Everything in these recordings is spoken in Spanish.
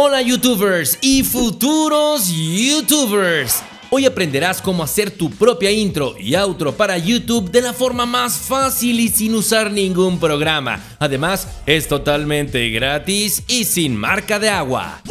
Hola youtubers y futuros youtubers. Hoy aprenderás cómo hacer tu propia intro y outro para YouTube de la forma más fácil y sin usar ningún programa. Además, es totalmente gratis y sin marca de agua.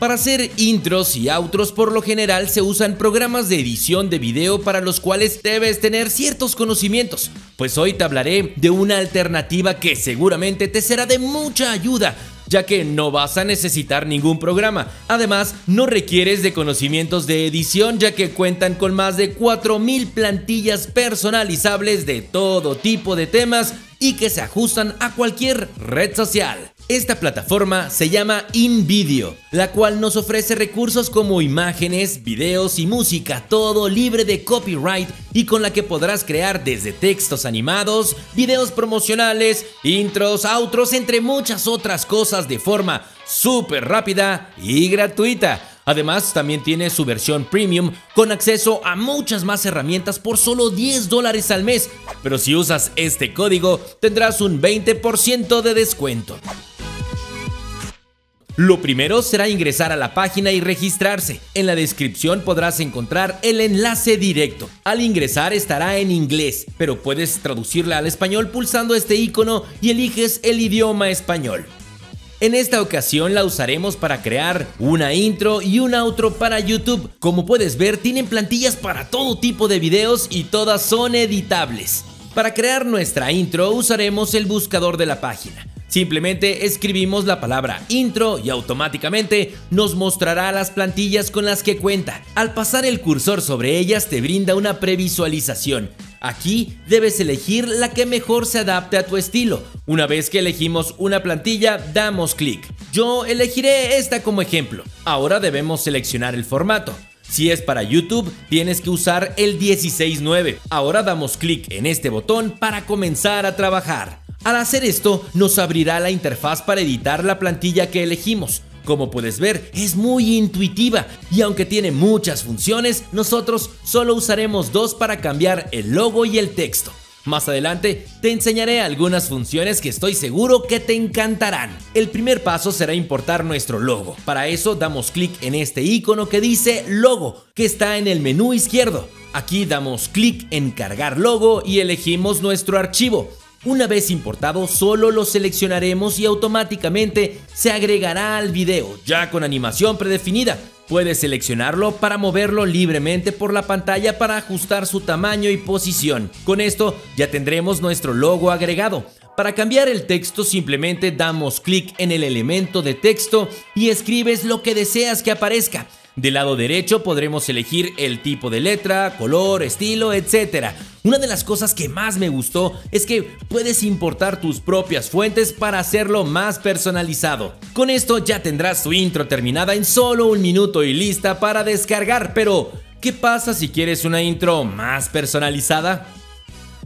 Para hacer intros y outros por lo general se usan programas de edición de video para los cuales debes tener ciertos conocimientos, pues hoy te hablaré de una alternativa que seguramente te será de mucha ayuda ya que no vas a necesitar ningún programa. Además, no requieres de conocimientos de edición, ya que cuentan con más de 4000 plantillas personalizables de todo tipo de temas y que se ajustan a cualquier red social. Esta plataforma se llama InVideo, la cual nos ofrece recursos como imágenes, videos y música, todo libre de copyright y con la que podrás crear desde textos animados, videos promocionales, intros, outros, entre muchas otras cosas de forma súper rápida y gratuita. Además, también tiene su versión premium con acceso a muchas más herramientas por solo 10 dólares al mes. Pero si usas este código, tendrás un 20% de descuento. Lo primero será ingresar a la página y registrarse. En la descripción podrás encontrar el enlace directo. Al ingresar estará en inglés, pero puedes traducirla al español pulsando este icono y eliges el idioma español. En esta ocasión la usaremos para crear una intro y un outro para YouTube. Como puedes ver, tienen plantillas para todo tipo de videos y todas son editables. Para crear nuestra intro usaremos el buscador de la página. Simplemente escribimos la palabra intro y automáticamente nos mostrará las plantillas con las que cuenta. Al pasar el cursor sobre ellas te brinda una previsualización. Aquí debes elegir la que mejor se adapte a tu estilo. Una vez que elegimos una plantilla, damos clic. Yo elegiré esta como ejemplo. Ahora debemos seleccionar el formato. Si es para YouTube, tienes que usar el 16.9. Ahora damos clic en este botón para comenzar a trabajar. Al hacer esto, nos abrirá la interfaz para editar la plantilla que elegimos. Como puedes ver, es muy intuitiva y aunque tiene muchas funciones, nosotros solo usaremos dos para cambiar el logo y el texto. Más adelante te enseñaré algunas funciones que estoy seguro que te encantarán. El primer paso será importar nuestro logo. Para eso damos clic en este icono que dice logo, que está en el menú izquierdo. Aquí damos clic en cargar logo y elegimos nuestro archivo. Una vez importado, solo lo seleccionaremos y automáticamente se agregará al video, ya con animación predefinida. Puedes seleccionarlo para moverlo libremente por la pantalla para ajustar su tamaño y posición. Con esto ya tendremos nuestro logo agregado. Para cambiar el texto simplemente damos clic en el elemento de texto y escribes lo que deseas que aparezca. Del lado derecho podremos elegir el tipo de letra, color, estilo, etc. Una de las cosas que más me gustó es que puedes importar tus propias fuentes para hacerlo más personalizado. Con esto ya tendrás tu intro terminada en solo un minuto y lista para descargar, pero ¿qué pasa si quieres una intro más personalizada?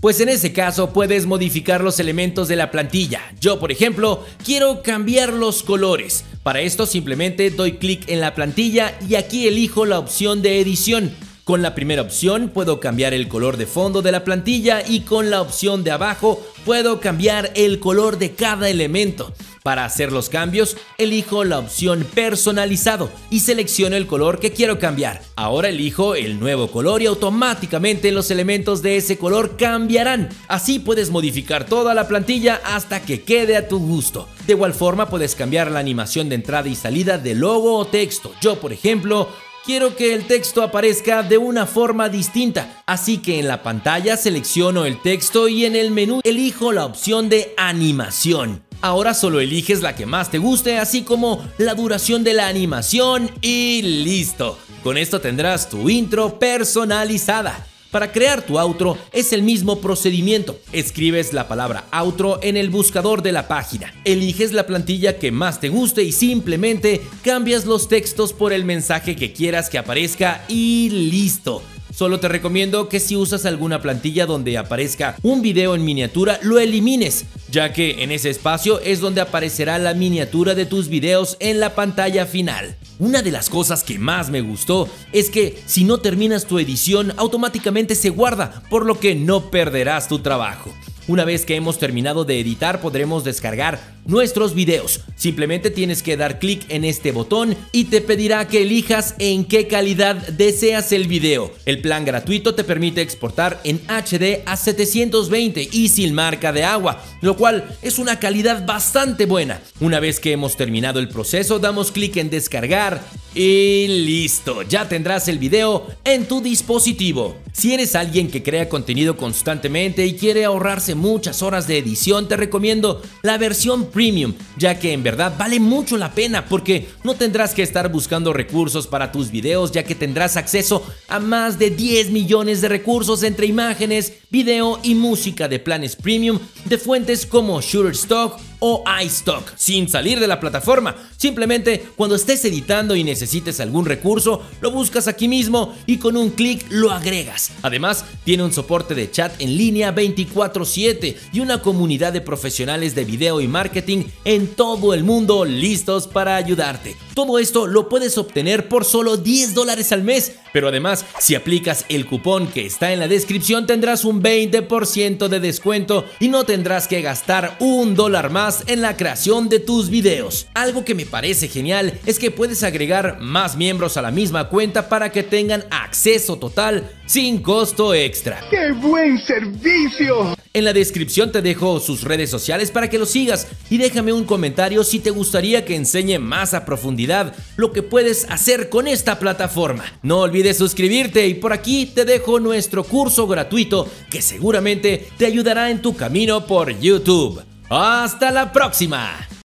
Pues en ese caso puedes modificar los elementos de la plantilla. Yo, por ejemplo, quiero cambiar los colores. Para esto simplemente doy clic en la plantilla y aquí elijo la opción de edición. Con la primera opción puedo cambiar el color de fondo de la plantilla y con la opción de abajo puedo cambiar el color de cada elemento. Para hacer los cambios, elijo la opción personalizado y selecciono el color que quiero cambiar. Ahora elijo el nuevo color y automáticamente los elementos de ese color cambiarán. Así puedes modificar toda la plantilla hasta que quede a tu gusto. De igual forma puedes cambiar la animación de entrada y salida de logo o texto. Yo, por ejemplo, quiero que el texto aparezca de una forma distinta, así que en la pantalla selecciono el texto y en el menú elijo la opción de animación. Ahora solo eliges la que más te guste, así como la duración de la animación y listo. Con esto tendrás tu intro personalizada. Para crear tu outro es el mismo procedimiento. Escribes la palabra outro en el buscador de la página. Eliges la plantilla que más te guste y simplemente cambias los textos por el mensaje que quieras que aparezca y listo. Solo te recomiendo que si usas alguna plantilla donde aparezca un video en miniatura, lo elimines, ya que en ese espacio es donde aparecerá la miniatura de tus videos en la pantalla final. Una de las cosas que más me gustó es que si no terminas tu edición automáticamente se guarda, por lo que no perderás tu trabajo. Una vez que hemos terminado de editar podremos descargar nuestros videos. Simplemente tienes que dar clic en este botón y te pedirá que elijas en qué calidad deseas el video. El plan gratuito te permite exportar en HD a 720 y sin marca de agua, lo cual es una calidad bastante buena. Una vez que hemos terminado el proceso, damos clic en descargar y listo, ya tendrás el video en tu dispositivo. Si eres alguien que crea contenido constantemente y quiere ahorrarse muchas horas de edición, te recomiendo la versión premium, ya que en verdad vale mucho la pena porque no tendrás que estar buscando recursos para tus videos, ya que tendrás acceso a más de 10 millones de recursos entre imágenes, video y música de planes premium de fuentes como Shutterstock o iStock sin salir de la plataforma. Simplemente cuando estés editando y necesites algún recurso, lo buscas aquí mismo y con un clic lo agregas. Además, tiene un soporte de chat en línea 24/7 y una comunidad de profesionales de video y marketing en todo el mundo listos para ayudarte. Todo esto lo puedes obtener por solo 10 dólares al mes, pero además si aplicas el cupón que está en la descripción tendrás un 20% de descuento y no tendrás que gastar un dólar más en la creación de tus videos. Algo que me parece genial es que puedes agregar más miembros a la misma cuenta para que tengan acceso total sin costo extra. ¡Qué buen servicio! En la descripción te dejo sus redes sociales para que lo sigas y déjame un comentario si te gustaría que enseñe más a profundidad lo que puedes hacer con esta plataforma. No olvides suscribirte y por aquí te dejo nuestro curso gratuito que seguramente te ayudará en tu camino por YouTube. ¡Hasta la próxima!